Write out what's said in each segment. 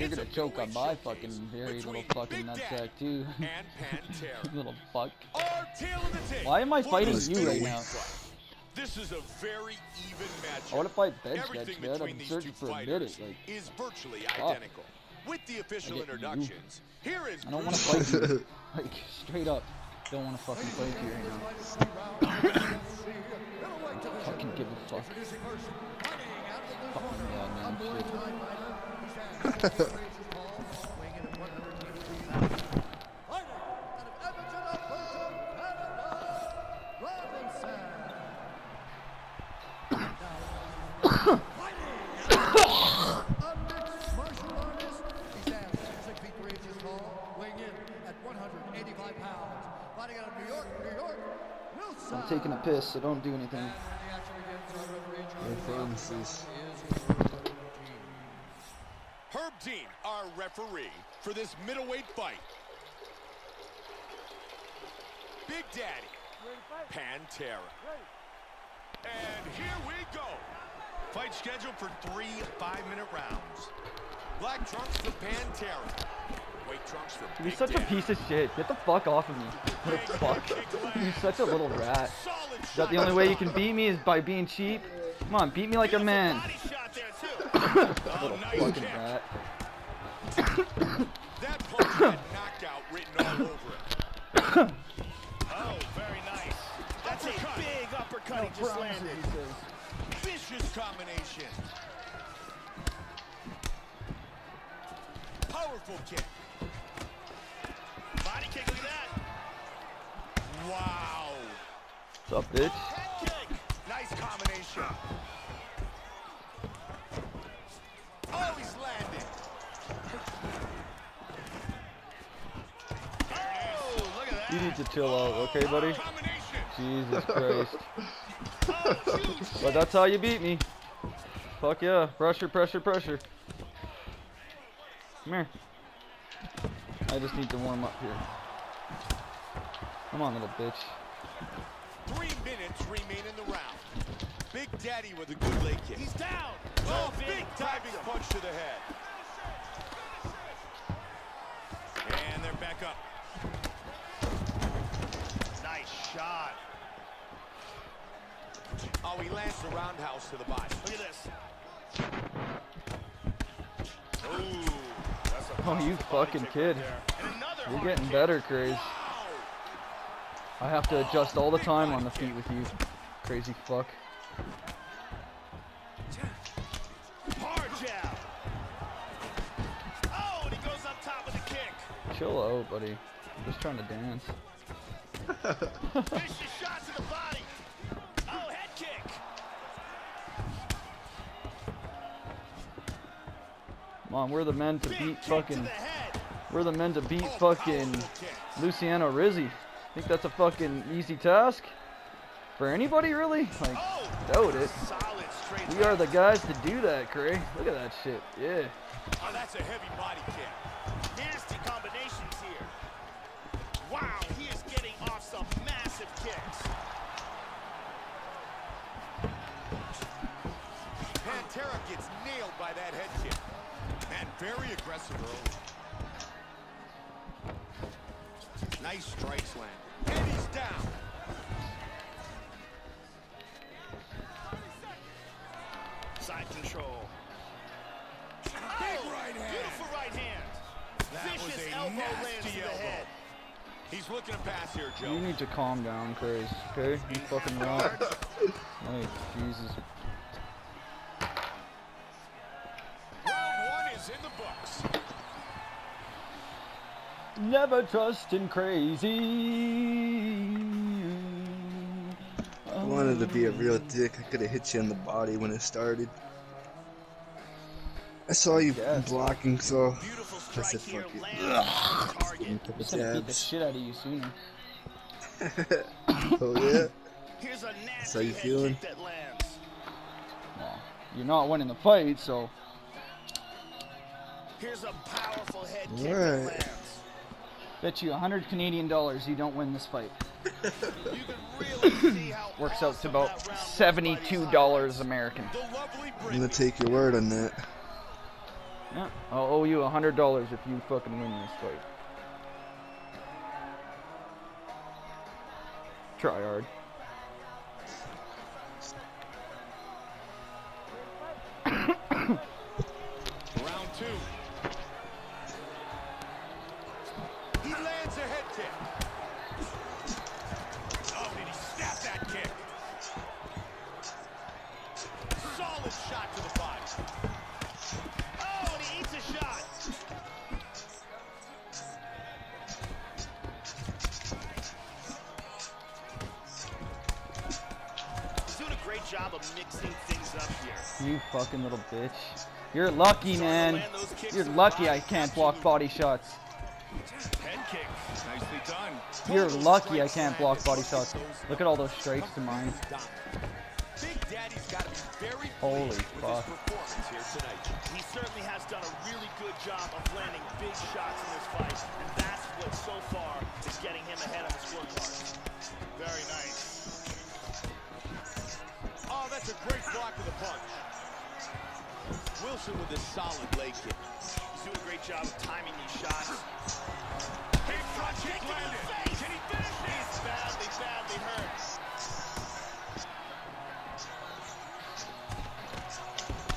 You're gonna choke on my fucking very little fucking nutsack too. little fuck. Why am I fighting you right now? This is a very even matchup. I want to fight bench man. I'm searching for a minute. Like, is virtually fuck. identical. With the official introductions, here is I don't want to fight you. Like, straight up. Don't want to fucking fight you right now. fucking give a fuck. Fucking goddamn shit. I'm taking a piss, so don't do anything. No promises. Dean, our referee for this middleweight fight. Big Daddy, Pantera. And here we go. Fight scheduled for three five-minute rounds. Black trunks for Pantera. White trunks for You're Big such a piece of shit. Get the fuck off of me. What the fuck? You're such a little rat. Is that the only way you can beat me is by being cheap? Come on, beat me like a man. Body shot there, too. Little oh, nice fucking rat. That punch had knockout written all over it. Oh, very nice. That's a big uppercut he just landed. Vicious combination. Powerful kick. Body kick, look at that. Wow. What's up, bitch? Head kick. Nice combination. Oh, he's landing. Oh, look at that. You need to chill out, okay, buddy? Jesus Christ. But that's how you beat me. Fuck yeah. Pressure, pressure, pressure. Come here. I just need to warm up here. Come on, little bitch. Three minutes remain in the round. Big Daddy with a good leg kick. He's down. Oh, big big diving punch to the head. And they're back up. Nice shot. Oh, he lands the roundhouse to the body. Look at this. Ooh, Oh, you fucking kid. You're getting better, Craze. I have to adjust all the time on the feet with you. Crazy fuck. Hard jab. Oh, and he goes up top with the kick. Chill out, buddy. I'm just trying to dance. Oh, head kick. Come on, we're the men to Big beat kick to fucking. We're the men to beat Oh, fucking. Luciano Rizzi. I Think that's a fucking easy task? For anybody, really? Like, Oh, doubt it. solid We are the guys to do that, Cray. Look at that shit. Yeah. Oh, that's a heavy body kick. Nasty combinations here. Wow, he is getting off some massive kicks. Pantera gets nailed by that head kick. And very aggressive early. Nice strikes land. And he's down. Side control. Big Oh, right hand. Beautiful right hand. That was Vicious elbow lands to the elbow. head. He's looking to pass here, Joe. You need to calm down, Craze. Okay? You fucking rock. Like, Jesus. Round one is in the books. Never trust in crazy. I wanted to be a real dick. I could have hit you in the body when it started. I saw you Yes. blocking, so Beautiful I strike said, here. fuck it. Lands on the target. Give me a couple Just gonna beat the shit out of you sooner. Oh yeah? Here's a how you feeling? That lands. Well, you're not winning the fight, so Here's a powerful head kick that Alright. lands. bet you a 100 Canadian dollars you don't win this fight. Really Works out to about that round was, $72 American. I'm gonna take your word on that. Yeah, I'll owe you a hundred dollars if you fucking win this fight. Try hard. You fucking little bitch. You're lucky, man. You're lucky I can't block body shots. You're lucky I can't block body shots. Look at all those strikes to mine. Holy fuck. He certainly has done a really good job of landing big shots in this fight, and that's what so far is getting him ahead on the scorecard. Very nice. Oh, that's a great block of the punch. Wilson with a solid leg kick. He's doing a great job of timing these shots. Big front kick Kick in the landed. face. Can he finish this? He's badly, badly hurt.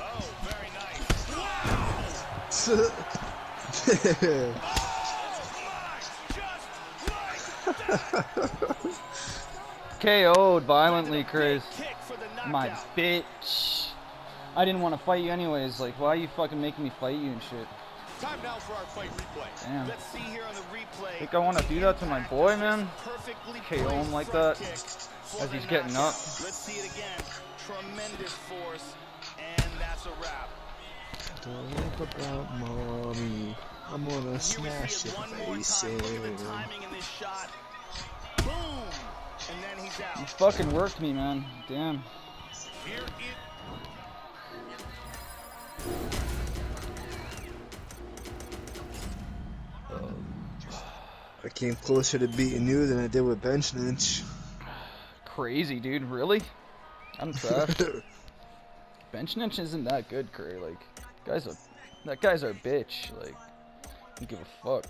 Oh, very nice. Wow! KO'd violently, Chris. Kick for the My bitch. I didn't want to fight you anyways. Like, why are you fucking making me fight you and shit? Time now for our fight replay. Damn. Let's see here on the replay. Think I wanna do that to my boy, man? KO him like that as he's getting up. Let's see it again. Tremendous force, and that's a wrap. Talk about mommy. I'm gonna Here we smash see your it one more face time. Look at in. the eh. timing in this shot. Boom, and then he's You fucking worked me, man. Damn. Here it Um, I came closer to beating you than I did with bench Lynch. Crazy, dude. Really? I'm trash. Bench Ninja isn't that good, Curry. Like, guys are that guy's our bitch. Like, don't give a fuck.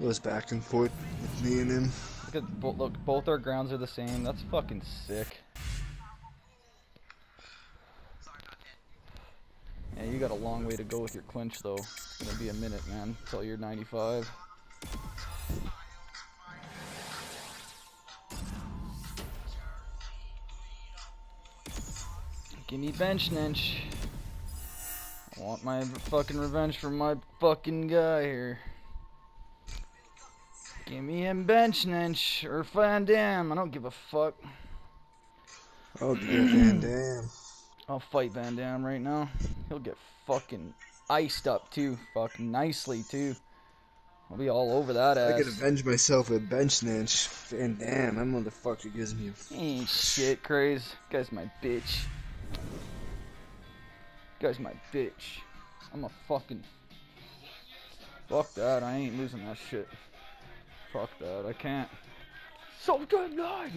It was back and forth with me and him. Look at look, both our grounds are the same. That's fucking sick. Yeah, you got a long way to go with your clinch, though. It's gonna be a minute, man, until you're 95. Give me bench ninch. I want my fucking revenge for my fucking guy here. Give me him bench ninch or Van Dam. I don't give a fuck. Oh, dear Van Dam. I'll fight Van Dam right now. He'll get fucking iced up too. Fuck nicely too. I'll be all over that ass. I could avenge myself with bench snatch. Van Dam, that motherfucker gives me a Ain't shit, craze. Guy's my bitch. Guy's my bitch. I'm a fucking. Fuck that. I ain't losing that shit. Fuck that. I can't. So good night.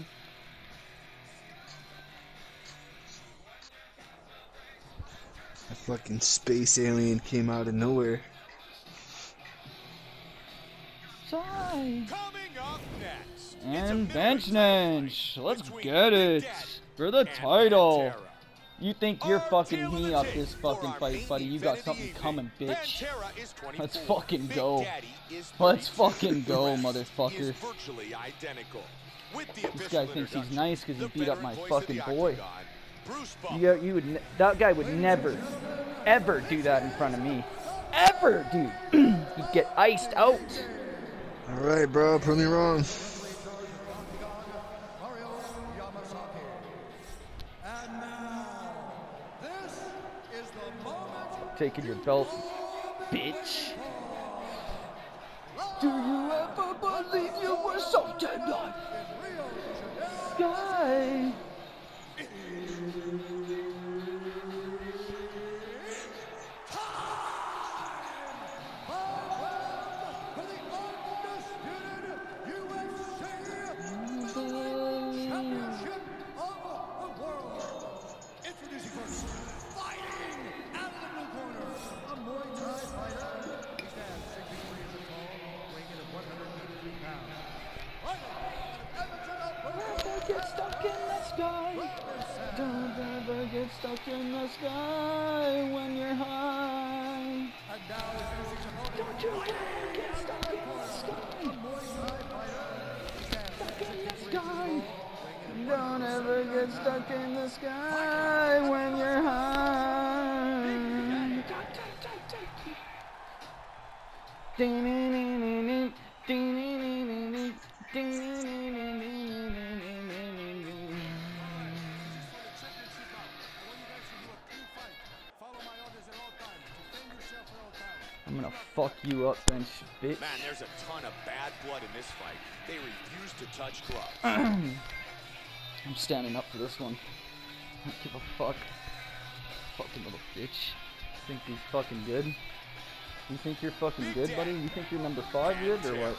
A fucking space alien came out of nowhere. Sigh. Coming up next. And middleweight bench title. Let's between get it. For the title. You think you're Our fucking me up this fucking fight, buddy. You got something evening. coming, bitch. Is Let's fucking go. Let's fucking go, motherfucker. is virtually identical. With the This guy thinks he's introduction, nice 'cause he beat up my fucking the boy. Octagon, Bruce Buffer. You, you would, ne- that guy would never, ever do that in front of me. Ever, dude. He'd get iced out. Alright, bro, prove me wrong. Mario Yamasaki. And now, this is the moment. Taking your belt, bitch. Do you ever believe you were so get stuck in the sky. Don't ever get stuck in the sky when you're high. Don't you ever get stuck in the sky. Stuck in the sky. Don't ever get stuck in the sky when you're high. You up, bench bitch. Man, there's a ton of bad blood in this fight. They refuse to touch gloves. I'm standing up for this one. I don't give a fuck. Fucking little bitch. Think he's fucking good? You think you're fucking good, buddy? You think you're number five good or what?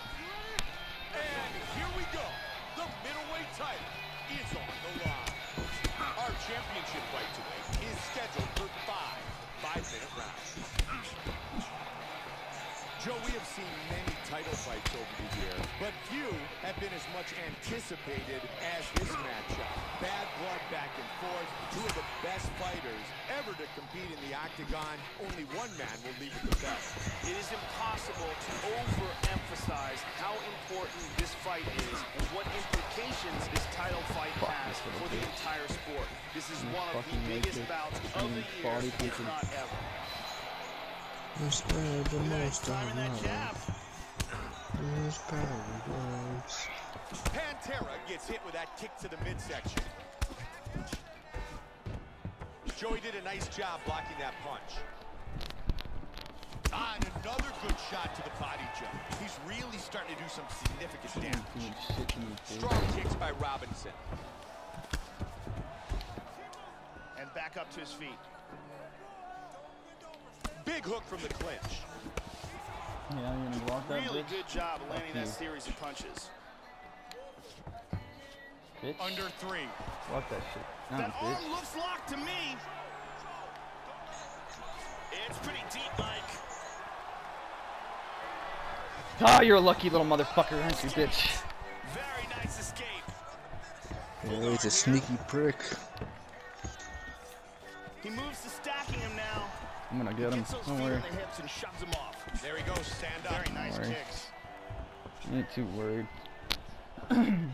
Over the year, but few have been as much anticipated as this matchup. Bad blood back and forth. Two of the best fighters ever to compete in the octagon. Only one man will leave the belt. It is impossible to overemphasize how important this fight is and what implications this title fight has for the entire sport. This is one of the biggest bouts of the year, if not ever. Who's bad uh, the most Timing that jab. Who's paradise? Pantera gets hit with that kick to the midsection. Joey did a nice job blocking that punch. Ah, and another good shot to the body jump. He's really starting to do some significant damage. Doing shit to me, dude. Strong kicks by Robinson. And back up to his feet. Big hook from the clinch. Yeah, you gonna block that Really bitch? good job of landing that series of punches. Bitch. Under three. Block that shit. Nah, That arm looks locked to me. It's pretty deep, Mike. Ah, you're a lucky little motherfucker, aren't you, bitch? Very nice escape. Yeah, he's a sneaky prick. He moves to stacking him now. I'm gonna get him. Gets those Don't feet worry. On the hips and shoves him off. There he goes, stand up. Very nice worry. kicks. You ain't too worried.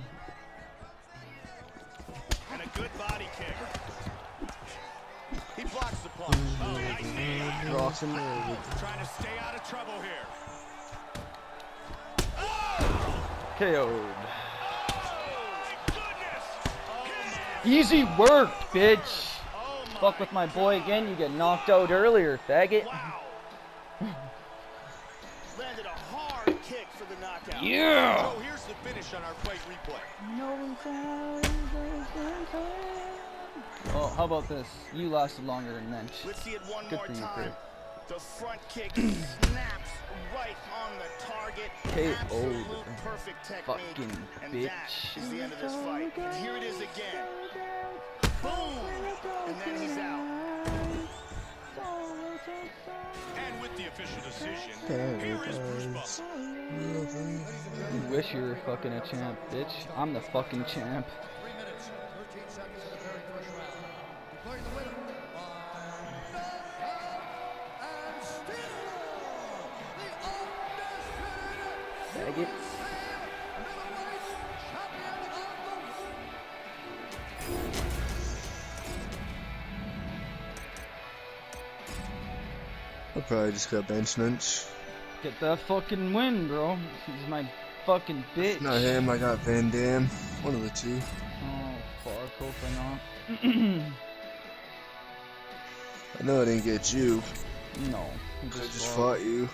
And a good body kick. He blocks the punch. Mm-hmm. Oh, nice knee. Drops him. Trying to stay out of trouble here. KO'd. Oh, my goodness. Oh, Easy work, bitch. Oh. Fuck with my boy again, you get knocked out earlier, faggot. Wow. for the knockout. Yeah. So here's the finish on our fight replay. Well, how about this? You lasted longer than Mensch. Let's see it one Good more for you, time. Kurt. The front kick snaps right on the target. KO'd. Absolute perfect technique. Fucking and bitch. is the end of this fight. And here it is again. Boom! And then he's out. And with the official decision, here is Bruce Buffer. You wish you were fucking a champ, bitch. I'm the fucking champ. Three minutes, 13 seconds of the very first round. Declaring the winner by knockout and still the undisputed Faggots. middleweight champion of the world. I probably just got bench lunch. Get that fucking win, bro. He's my fucking bitch. Not him, I got Van Dam. One of the two. Oh, fuck. Hope I not. I know I didn't get you. no. I just, just fought. fought you.